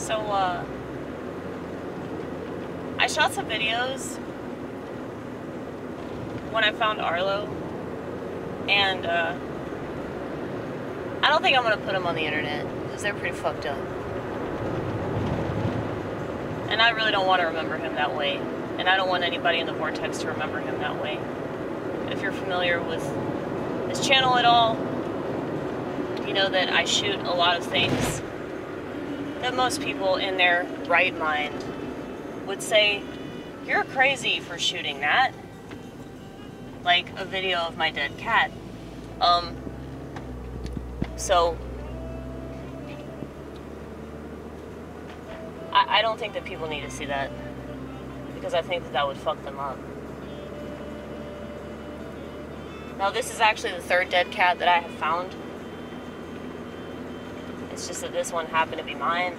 So, uh, I shot some videos when I found Arlo, and uh, I don't think I'm gonna put them on the internet because they're pretty fucked up. And I really don't want to remember him that way, and I don't want anybody in the vortex to remember him that way. If you're familiar with this channel at all, you know that I shoot a lot of things that most people in their right mind would say, You're crazy for shooting that. Like a video of my dead cat. Um, so, I, I don't think that people need to see that because I think that that would fuck them up. Now, this is actually the third dead cat that I have found. It's just that this one happened to be mine.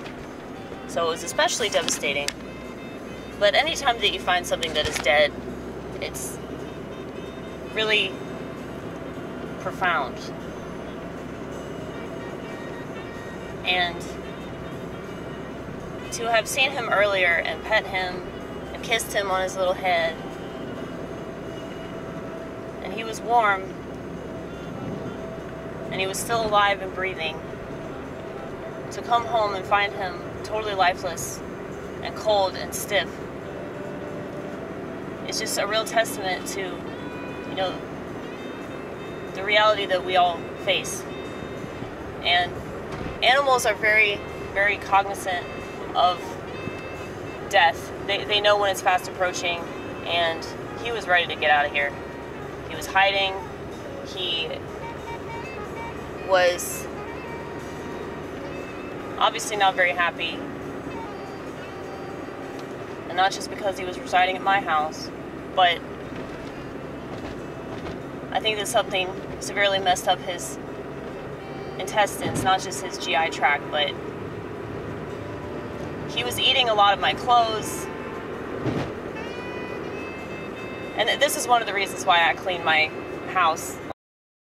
So it was especially devastating. But anytime that you find something that is dead, it's really profound. And to have seen him earlier and pet him and kissed him on his little head, and he was warm, and he was still alive and breathing, to come home and find him totally lifeless and cold and stiff. It's just a real testament to, you know, the reality that we all face. And animals are very, very cognizant of death. They, they know when it's fast approaching, and he was ready to get out of here. He was hiding. He was obviously not very happy. And not just because he was residing at my house, but I think that something severely messed up his intestines, not just his GI tract, but he was eating a lot of my clothes. And this is one of the reasons why I clean my house